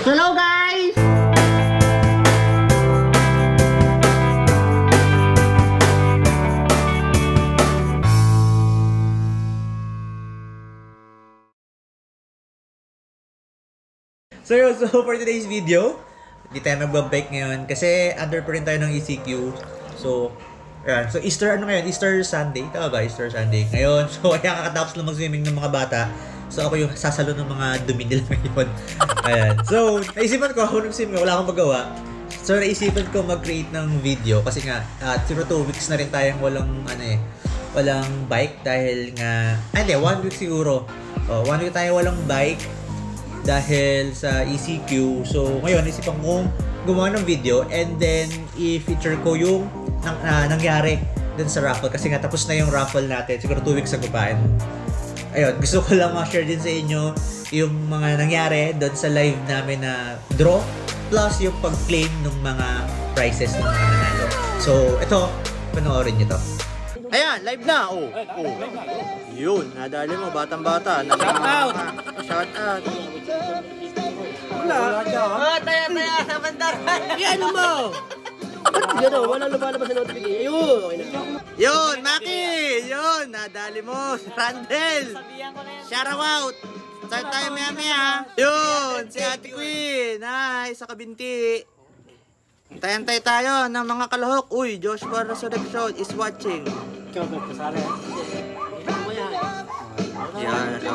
Hello guys! So yun, so for today's video, hindi tayo nagbabike ngayon kasi under pa tayo ng ECQ. So, ayan. So Easter ano ngayon? Easter Sunday. Tama ba? Easter Sunday. Ngayon, so kaya kakatapos lang mag-swimming ng mga bata. So ako yung sasalo ng mga dumi nila ngayon. Ayan. So, naisipan ko, ako nag-swim wala akong magawa. So, naisipan ko mag-create ng video kasi nga, uh, zero two weeks na rin tayong walang, ano eh, walang bike dahil nga, ah, hindi, one week siguro. Oh, one week tayo walang bike dahil sa ECQ. So, ngayon, isipan kong gumawa ng video and then i-feature ko yung nang, ah, nangyari dun sa raffle. Kasi nga, tapos na yung raffle natin. Siguro 2 weeks ago pa. And, ayun, gusto ko lang ma-share din sa inyo yung mga nangyari doon sa live namin na draw plus yung pag-claim ng mga prizes ng mga nanalo. So, ito, panoorin nyo to. Ayan, live na. Oh. oh. Yun, nadali mo, batang-bata. Shout out! Shout out! Oh, taya, taya, sa bandar. Ano mo? Ba't gano'n? Wala lumalabas sa notification. Ayun, okay na. Yun, Maki! Yun, nadali mo. Randel! Shout out! Start tayo maya maya. Yun, si Ate Queen. Hi, sa kabinti. Tayantay tayo ng mga kalahok. Uy, Joshua Resurrection is watching. Yan, so.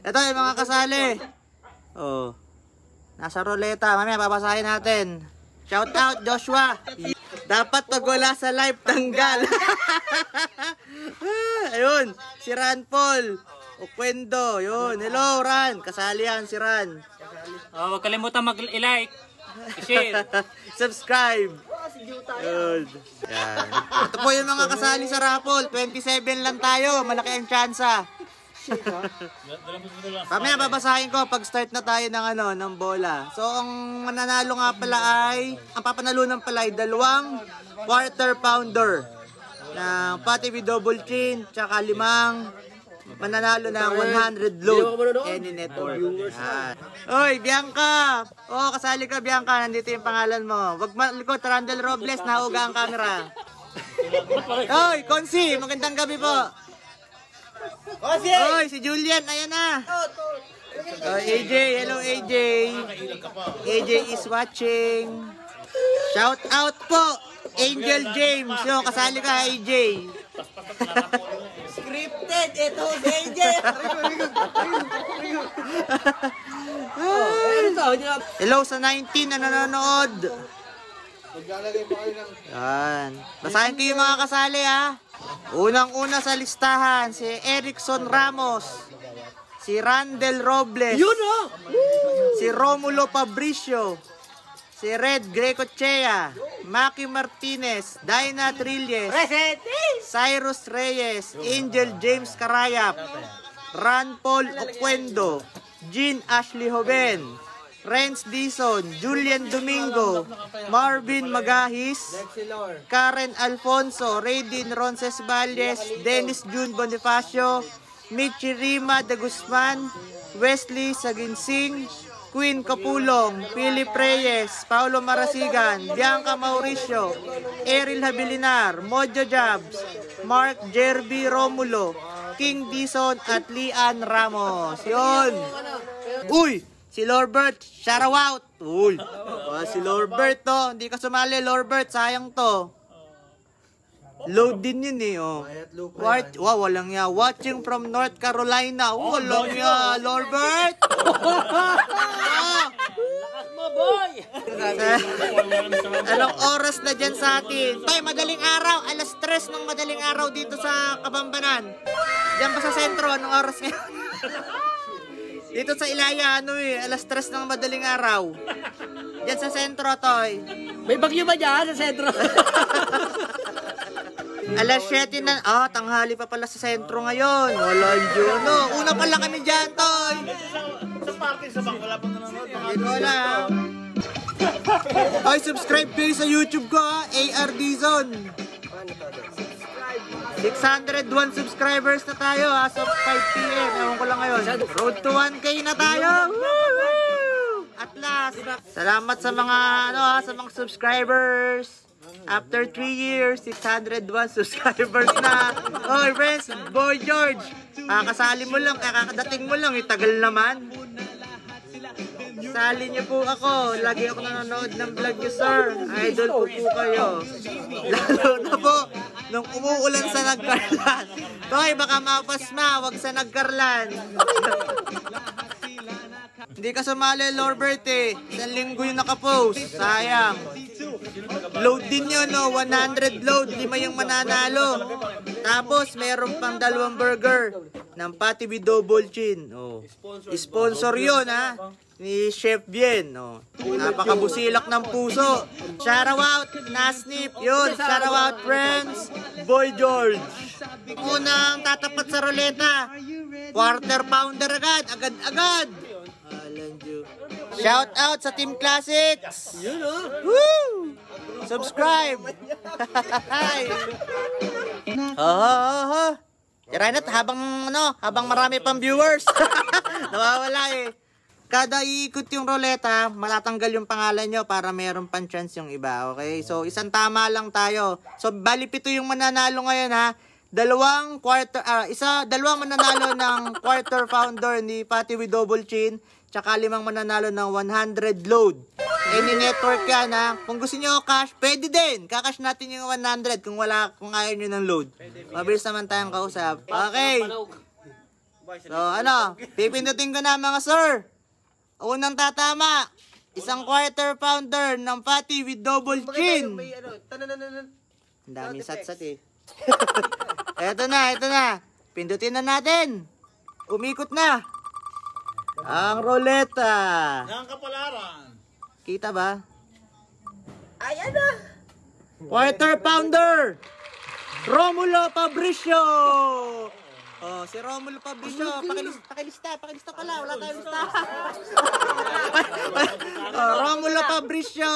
Ito yung mga kasali. Oh. Nasa roleta. Mamaya babasahin natin. Shout out Joshua. Dapat pag wala sa live tanggal. Ayun, si Ran Paul. Ukwendo, yun. Hello, Ran. Kasali yan si Ran. Oh, huwag kalimutan mag-like, i-share. Subscribe. Yun. Yan. Ito po yung mga kasali sa raffle. 27 lang tayo. Malaki ang tsansa. Mamaya babasahin ko pag start na tayo ng ano, ng bola. So ang mananalo nga pala ay ang papanalunan pala ay dalawang quarter pounder ng pati with double chin tsaka limang mananalo ng 100 load any network. Yan. Oy, Bianca! Oh, kasali ka Bianca, nandito yung pangalan mo. Wag malikot, Randall Robles, nahuga ang camera. Oy, Konsi, magandang gabi po. Konsi! Oy, si Julian, ayan na. Oh, AJ, hello AJ. AJ is watching. Shout out po, Angel James. Yo, kasali ka, AJ. Scripted, ito si AJ. Ano to? Hindi na- Hello sa 19 na nanonood. Yan. Basahin ko yung mga kasali ha. Unang-una sa listahan, si Erickson Ramos. Si Randel Robles. Yun oh! Si Romulo Fabricio. Si Red Grecochea. Maki Martinez. Dinah Trilles. Cyrus Reyes. Angel James Carayap. Ran Paul Oquendo. Jean Ashley Hoben. Renz Dison, Julian Domingo, Marvin Magahis, Karen Alfonso, Raydin Ronces Valles, Dennis June Bonifacio, Michi Rima de Guzman, Wesley Saginsing, Queen Capulong, Philip Reyes, Paulo Marasigan, Bianca Mauricio, Eril Habilinar, Mojo Jabs, Mark Jerby Romulo, King Dison at Lian Ramos. Yun! Uy! Si Lorbert, shout out! Uy! Ah, si Lorbert to. Hindi ka sumali, Lorbert. Sayang to. Load din yun eh, oh. What? Wow, walang ya. Watching from North Carolina. Oh, walang ya, Lorbert! Ah. Anong oras na dyan sa atin? Tay, madaling araw. Alas 3 ng madaling araw dito sa Kabambanan. Diyan pa sa sentro. Anong oras ngayon? dito sa Ilaya, ano eh. Alas 3 ng madaling araw. Diyan sa sentro, Toy. May bagyo ba dyan sa sentro? Alas 7 na. Ah, tanghali pa pala sa sentro ngayon. Wala yun. No, una pa lang kami dyan, Toy. Sa parking sa bangko, wala pang nanonood. Hindi ko alam. Ay, subscribe kayo sa YouTube ko ha. ARD Zone. 601 subscribers na tayo as of 5 p.m. Ewan ko lang ngayon. Road to 1K na tayo. At last. Salamat sa mga ano ha, sa mga subscribers. After 3 years, 601 subscribers na. Oh, friends, Boy George. Kakasali mo lang, kakadating mo lang, itagal naman. Sali niyo po ako. Lagi ako nanonood ng vlog niyo, sir. Idol ko po kayo. Lalo na po, nung umuulan sa Nagkarlan. Toy, baka mapasma, wag sa Nagkarlan. Hindi ka sumali, Lorbert eh. Isang linggo yung nakapost. Sayang. Load din yun, no? 100 load. Lima yung mananalo. Tapos, meron pang dalawang burger ng Patty with Double Chin. Oh. Sponsor yun, ha? Ni Chef Bien. Oh. Napakabusilak ng puso. Shout out, Nasnip. Yun, shout out, friends. Boy George. Unang tatapat sa ruleta. Quarter pounder agad. Agad-agad. Shout out sa Team Classics. Yun oh. Woo! Subscribe. Hi. Oh, oh, oh. Ranat, habang ano, habang marami pang viewers. Nawawala eh. Kada iikot yung roleta, matatanggal yung pangalan nyo para meron pang chance yung iba, okay? So, isang tama lang tayo. So, bali pito yung mananalo ngayon, ha? Dalawang quarter, ah, isa, dalawang mananalo ng quarter founder ni Patty with Double Chin, tsaka limang mananalo ng 100 load. Any network yan, ha? Kung gusto nyo cash, pwede din. Kakash natin yung 100 kung wala, kung ayaw nyo ng load. Mabilis naman tayong kausap. Okay. So, ano, pipindutin ko na mga sir. Unang tatama, isang quarter pounder ng patty with double chin. May ano, tanananan. Ang daming satsat eh. eto na, eto na. Pindutin na natin. Umikot na. Ang roleta. Ang kapalaran. Kita ba? Ayan na. Quarter pounder. Romulo Fabricio. Oh, si Romulo Fabricio, pakilista, pakilista, pakilista pala, wala tayong lista. oh, Romulo Fabricio.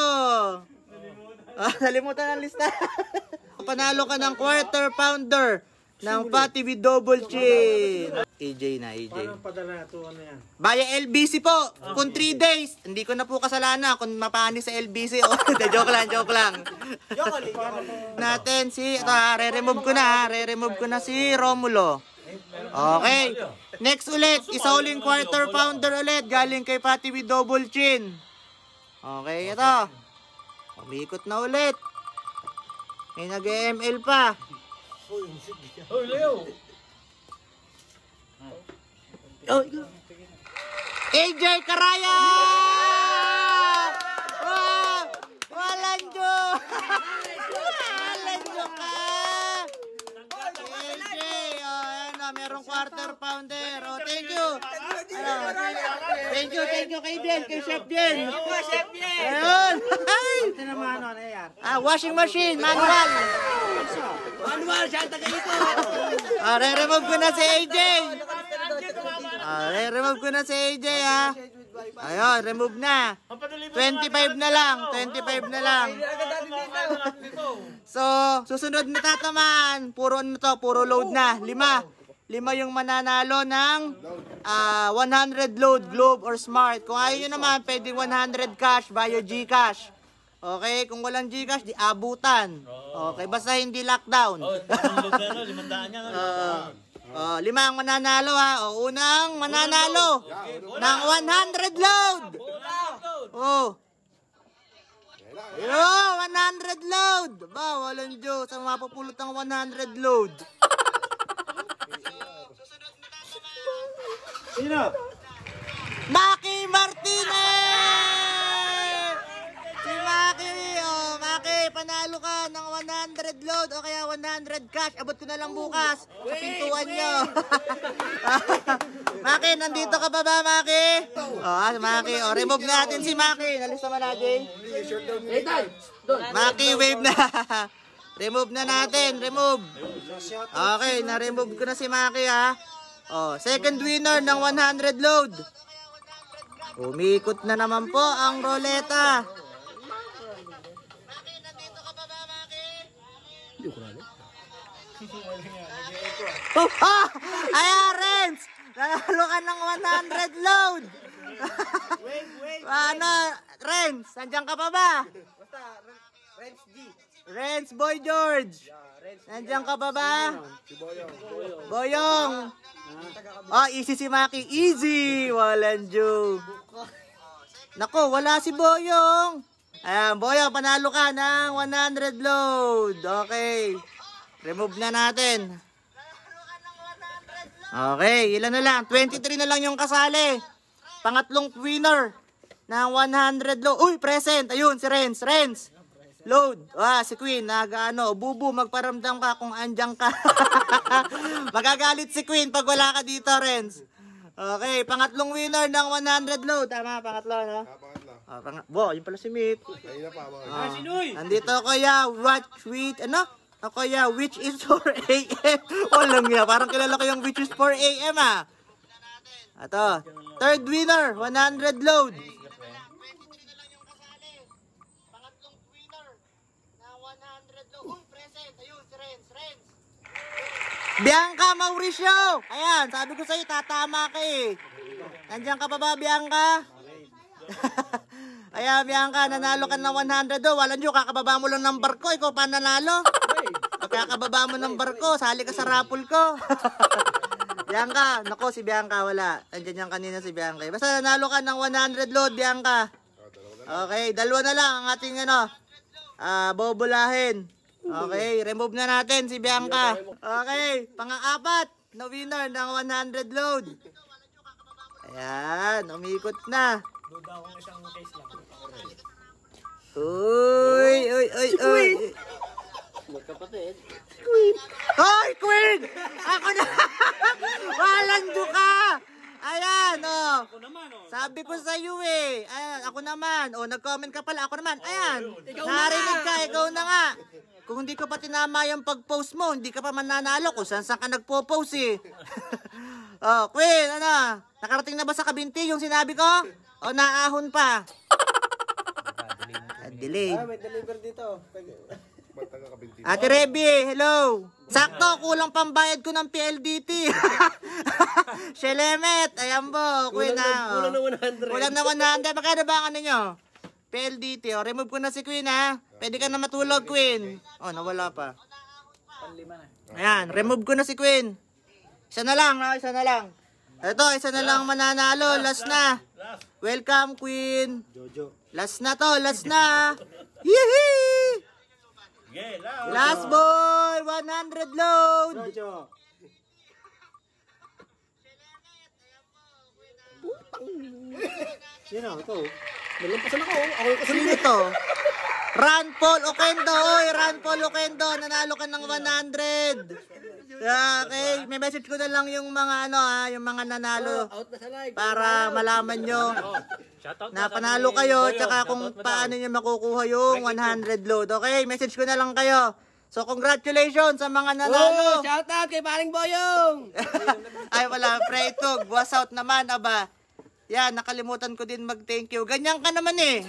Ah, nalimutan ang lista. Panalo ka ng quarter pounder ng patty with double chin. AJ na, AJ. Padala ito, ano yan? Via LBC po. Kung 3 days, hindi ko na po kasalanan kung mapani sa LBC. Oh, joke lang, joke lang. Natin si, ito ha, re-remove ko na ha, re-remove ko na si Romulo. Okay. Next ulit, isa uling quarter pounder ulit, galing kay Patty with double chin. Okay, ito. Umikot na ulit. May nag-ML pa. Hoy, Leo! Oh. AJ Karaya! Wow! Walang jo! Walang jo ka! AJ, oh, ano, merong quarter pounder. Oh, thank you. Ano, thank you, thank you kay Bien, kay Chef Bien. Chef Bien. Ayun! Ay! Ito naman, ano yan? Ah, washing machine, manual. Manual siya ang taga-ito. Ah, re-remove ko na si AJ. Ah, re-remove ko na si AJ, ha. Ayun, remove na. 25 na lang, 25 na lang. So, susunod na tatamaan, puro ano to, puro load na, lima. Lima yung mananalo ng ah 100 load, Globe or Smart. Kung ayaw nyo naman, pwedeng 100 cash via Gcash. Okay, kung walang Gcash, di abutan. Okay, basta hindi lockdown. Oh? Limandaan yan, no? Oh, lima ang mananalo ha. O, unang mananalo ng 100 load. Oh. Yo, 100 load. Ba, walang Diyos. Ang mapupulot ng 100 load. Sino? Maki Martinez! Si Maki, oh, Maki, panalo ka ng 100 load o kaya 100 cash. Abot ko na lang bukas sa pintuan nyo. Maki, nandito ka pa ba, Maki? Oh, ah, Maki, oh, remove natin si Maki. Nalista ba natin? Doon. Maki, wave na. remove na natin, remove. Okay, na-remove ko na si Maki ha. Oh, second winner ng 100 load. Umikot na naman po ang roleta. Oh, ah! Ayan, Renz! Nanalo ka ng 100 load! Ano, Renz, nandiyan ka pa ba? Basta, Renz G. Renz Boy George. Nandiyan ka pa ba? Boyong. Oh, easy si Maki. Easy. Walang joke. Nako, wala si Boyong. Ayan, Boyong, panalo ka ng 100 load. Okay. Remove na natin. Okay, ilan na lang? 23 na lang yung kasali. Pangatlong winner ng 100 load. Uy, present. Ayun, si Renz. Renz. Load. Ah, si Queen, nag ano, bubu, magparamdam ka kung andyan ka. Magagalit si Queen pag wala ka dito, Renz. Okay, pangatlong winner ng 100 load. Tama, pangatlo, no? Ah, pang Bo, yun pala si Meet. Ah, Sinoy! Andito ako ya, watch with, ano? Ako ya, which is 4 a.m. Walang ya, parang kilala ko yung which is 4 a.m. ah. Ato, third winner, 100 load. Bianca Mauricio! Ayan, sabi ko sa'yo, tatama ka eh. Nandiyan ka pa ba, Bianca? Ayan, Bianca, nanalo ka ng 100 do. Walang Diyo, kakababa mo lang ng barko. Ikaw pa nanalo. Pagkakababa mo ng barko, sali ka sa raffle ko. Bianca, nako si Bianca, wala. Nandiyan yan kanina si Bianca. Basta nanalo ka ng 100 load, Bianca. Okay, dalawa na lang ang ating ano, ah, bobolahin. Okay, remove na natin si Bianca. Okay, pang-apat na winner ng 100 load. Ayan, umikot na. Uy, uy, uy, uy. Magkapatid. Hoy, Queen! Ako na! Walang ka! Ayan, oh. Sabi ko sa iyo eh. Ayan, ako naman. Oh, nag-comment ka pala. Ako naman. Ayan. Narinig ka, ikaw na nga. Kung hindi ko pa tinama yung pag-post mo, hindi ka pa mananalo kung saan saan ka nagpo-post eh. oh, Queen, ano? Nakarating na ba sa kabinti yung sinabi ko? O naahon pa? Ah, Delayed. May deliver dito. Ate Reby, hello. Sakto, kulang pambayad ko ng PLDT. Shelemet, ayan po, Queen Kulang na- kulang na 100. Kulang na 100. Magkano ba ang ano nyo? PLDT, oh. remove ko na si Queen ha. Pwede ka na matulog, Queen. Oh, nawala pa. Ayan, remove ko na si Queen. Isa na lang, no? isa na lang. Ito, isa na lang mananalo. Last na. Welcome, Queen. Jojo. Last na to, last na. Yee! Last boy, 100 load. Jojo. Sino? Ito. Nalampasan ako. Ako yung kasunod. Sino to? Ran Paul Okendo. Oy, Ran Paul Okendo. Nanalo ka ng 100. Okay, may message ko na lang yung mga ano ha, yung mga nanalo Out na sa live. para malaman nyo Shoutout na panalo kayo tsaka kung paano nyo makukuha yung 100 load. Okay, message ko na lang kayo. So congratulations sa mga Oh, nanalo. shout out kay Paring Boyong. Ay wala, pray to. Buwas out naman, aba. Yan, nakalimutan ko din mag-thank you. Ganyan ka naman eh.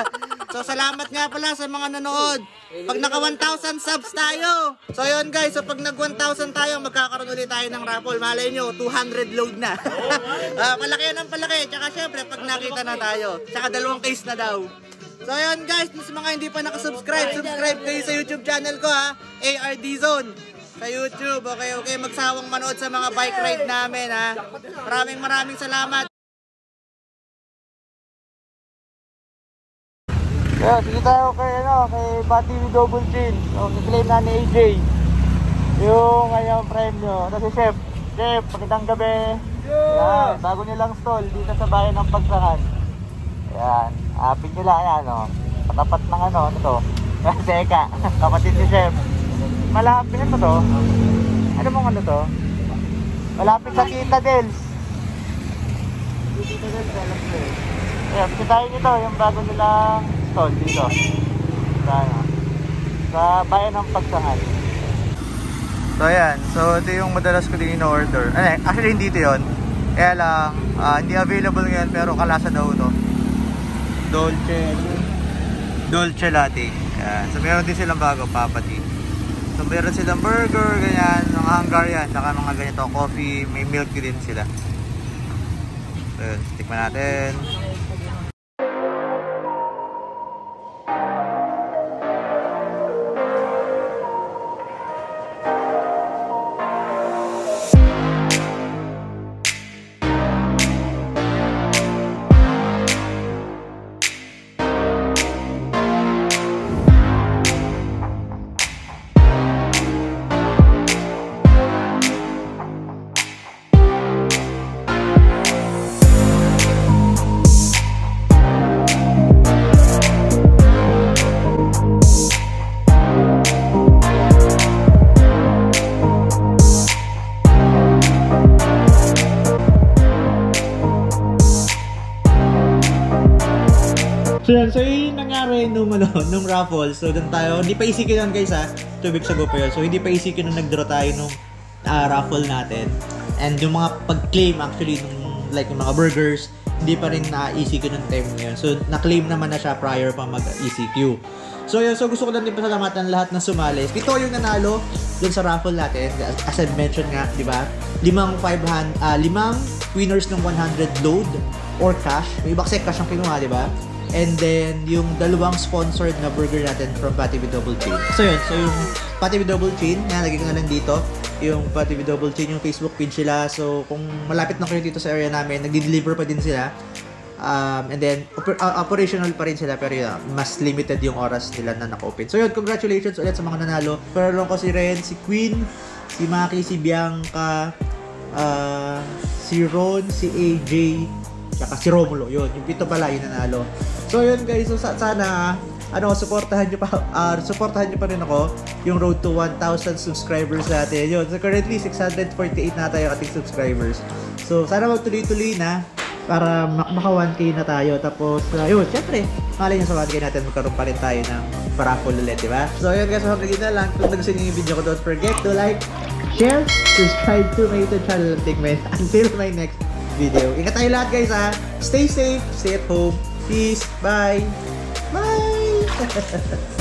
so, salamat nga pala sa mga nanood. Pag naka 1,000 subs tayo. So, yun guys. So, pag nag 1,000 tayo, magkakaroon ulit tayo ng raffle. Malay nyo, 200 load na. Ah, palaki yan ang palaki. Tsaka syempre, pag nakita na tayo. Tsaka dalawang case na daw. So, yun guys. Sa mga hindi pa nakasubscribe, subscribe kayo sa YouTube channel ko ha. ARD Zone sa YouTube. Okay, okay. Magsawang manood sa mga bike ride namin, ha. Maraming maraming salamat. Yeah, sige tayo kay, ano, kay Batty with Double Chin. So, kiklaim na ni AJ. Yung ngayong premyo. Ito si Chef. Chef, pakitang gabi. Yan, bago nilang stall dito sa bayan ng Pagsangan. Yan, apit nila, yan, oh. Patapat ng ano, ano to? Kapatid ni Chef. Malapit ano to? Ano mong ano to? Malapit sa Tita Dels. Tita Dels, alam ko eh. Ayan, bisitahin nito yung bago nilang stall dito. Sa, sa bayan ng Pagsangan. So ayan, so ito yung madalas ko din in-order. Ano, actually hindi ito yun. Kaya lang, ah, hindi available ngayon pero kalasa daw to. Dolce, Dolce Latte. Ayan. So meron din silang bago, papati. So meron silang burger, ganyan, mga Hungarian, saka mga ganito, coffee, may milk din sila. So tikman natin. Ano, nung raffle. So doon tayo, hindi pa isikin yun guys ha. Two weeks ago pa yun. So hindi pa isikin nung nag-draw tayo nung ah, raffle natin. And yung mga pag-claim actually nung like yung mga burgers, hindi pa rin na-ECQ nung time na yun. So na-claim naman na siya prior pa mag-ECQ. So yun, so gusto ko lang din pasalamatan lahat ng sumali. Ito yung nanalo dun sa raffle natin. As I mentioned nga, di ba? Limang 500, ah, limang winners ng 100 load or cash. May iba kasi cash ang kinuha, di ba? And then, yung dalawang sponsored na burger natin from Patty with Double Chain. So yun, so yung Patty with Double Chain, na lagay ko nga lang dito, yung Patty with Double Chain, yung Facebook page sila. So, kung malapit na kayo dito sa area namin, nagdi-deliver pa din sila. Um, and then, oper- uh, operational pa rin sila, pero yun, mas limited yung oras nila na naka-open. So yun, congratulations ulit sa mga nanalo. Pero ko si Ren, si Queen, si Maki, si Bianca, ah, si Ron, si AJ, tsaka si Romulo. Yun, yung pito pala yung nanalo. So yun guys, so sa- sana ano, suportahan nyo pa, ah, suportahan nyo pa rin ako yung road to 1,000 subscribers natin. Yun, so currently 648 na tayo ating subscribers. So sana magtuloy-tuloy na para mak- maka 1K na tayo. Tapos, uh, yun, syempre, malay nyo sa 1K natin, magkaroon pa rin tayo ng paraffle ulit, di ba? So, yun guys, hanggang na lang. Kung nagustuhan nyo yung video ko, don't forget to like, share, subscribe to my YouTube channel, Tigmen. Until my next video. Ingat tayo lahat guys ha. Stay safe, stay at home. Peace. Bye. Bye.